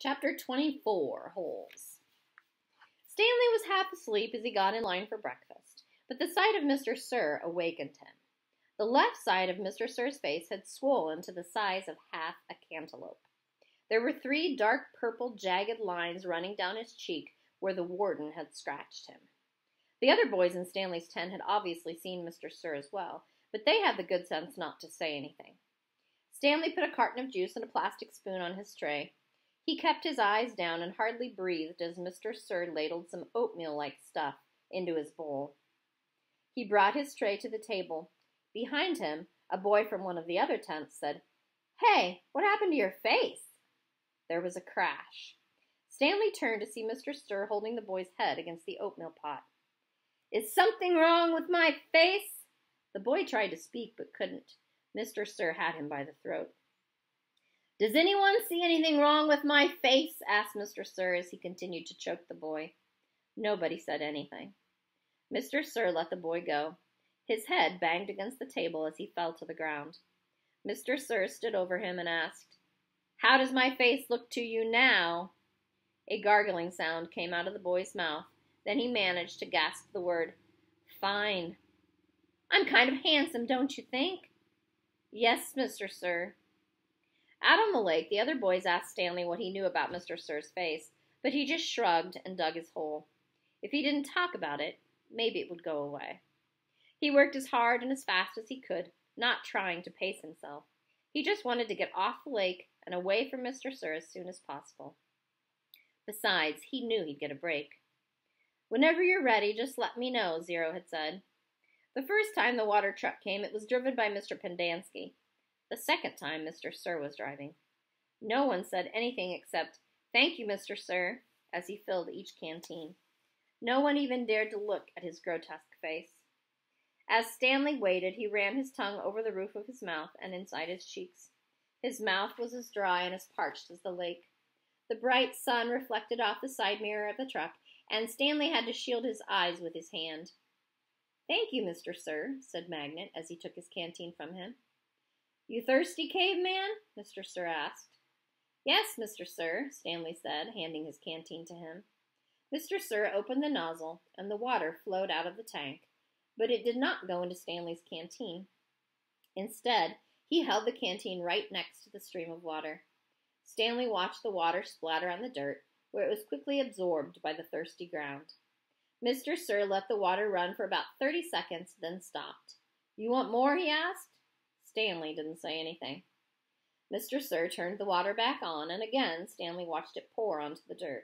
Chapter 24 Holes Stanley was half asleep as he got in line for breakfast, but the sight of Mr. Sir awakened him. The left side of Mr. Sir's face had swollen to the size of half a cantaloupe. There were three dark purple jagged lines running down his cheek where the warden had scratched him. The other boys in Stanley's tent had obviously seen Mr. Sir as well, but they had the good sense not to say anything. Stanley put a carton of juice and a plastic spoon on his tray he kept his eyes down and hardly breathed as Mr. Sir ladled some oatmeal like stuff into his bowl. He brought his tray to the table. Behind him, a boy from one of the other tents said, Hey, what happened to your face? There was a crash. Stanley turned to see Mr. Sir holding the boy's head against the oatmeal pot. Is something wrong with my face? The boy tried to speak but couldn't. Mr. Sir had him by the throat. Does anyone see anything wrong with my face? asked Mr. Sir as he continued to choke the boy. Nobody said anything. Mr. Sir let the boy go. His head banged against the table as he fell to the ground. Mr. Sir stood over him and asked, How does my face look to you now? A gargling sound came out of the boy's mouth. Then he managed to gasp the word, Fine. I'm kind of handsome, don't you think? Yes, Mr. Sir. Out on the lake, the other boys asked Stanley what he knew about Mr. Sir's face, but he just shrugged and dug his hole. If he didn't talk about it, maybe it would go away. He worked as hard and as fast as he could, not trying to pace himself. He just wanted to get off the lake and away from Mr. Sir as soon as possible. Besides, he knew he'd get a break. Whenever you're ready, just let me know, Zero had said. The first time the water truck came, it was driven by Mr. Pendanski. The second time Mr. Sir was driving. No one said anything except, Thank you, Mr. Sir, as he filled each canteen. No one even dared to look at his grotesque face. As Stanley waited, he ran his tongue over the roof of his mouth and inside his cheeks. His mouth was as dry and as parched as the lake. The bright sun reflected off the side mirror of the truck, and Stanley had to shield his eyes with his hand. Thank you, Mr. Sir, said Magnet as he took his canteen from him. You thirsty, caveman? Mr. Sir asked. Yes, Mr. Sir, Stanley said, handing his canteen to him. Mr. Sir opened the nozzle, and the water flowed out of the tank, but it did not go into Stanley's canteen. Instead, he held the canteen right next to the stream of water. Stanley watched the water splatter on the dirt, where it was quickly absorbed by the thirsty ground. Mr. Sir let the water run for about thirty seconds, then stopped. You want more? he asked. Stanley didn't say anything. Mr. Sir turned the water back on, and again Stanley watched it pour onto the dirt.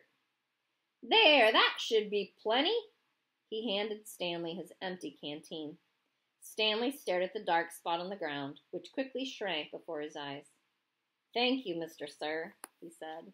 There, that should be plenty. He handed Stanley his empty canteen. Stanley stared at the dark spot on the ground, which quickly shrank before his eyes. Thank you, Mr. Sir, he said.